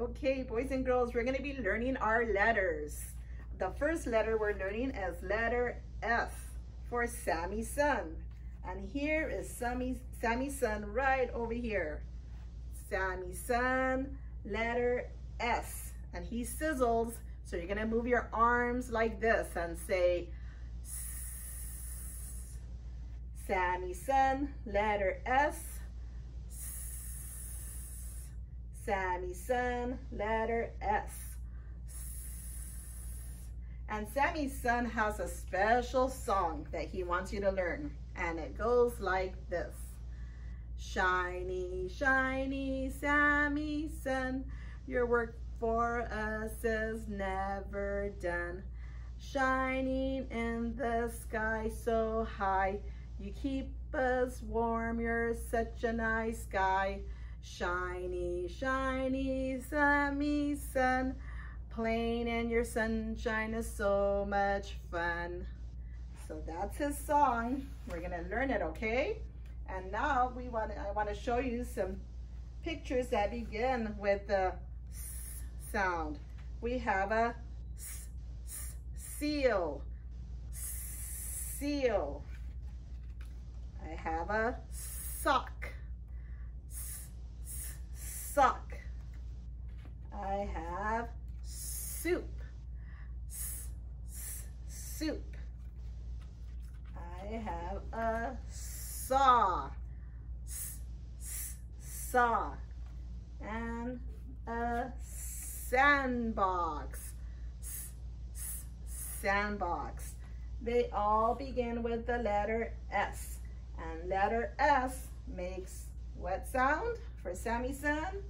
Okay, boys and girls, we're gonna be learning our letters. The first letter we're learning is letter S for Sammy's son. And here is Sammy's, Sammy's son right over here. Sammy's son, letter S. And he sizzles, so you're gonna move your arms like this and say, Sammy's son, letter S. Sammy's son, letter S. And Sammy's son has a special song that he wants you to learn. And it goes like this. Shiny, shiny Sammy sun, your work for us is never done. Shining in the sky so high, you keep us warm, you're such a nice guy. Shiny, shiny sunny sun, playing in your sunshine is so much fun. So that's his song. We're gonna learn it, okay? And now we want I want to show you some pictures that begin with the sound. We have a seal, seal. I have a sock, sock. I have soup, soup. I have a saw, saw, and a sandbox, sandbox. They all begin with the letter S. And letter S makes what sound for Sammy's son?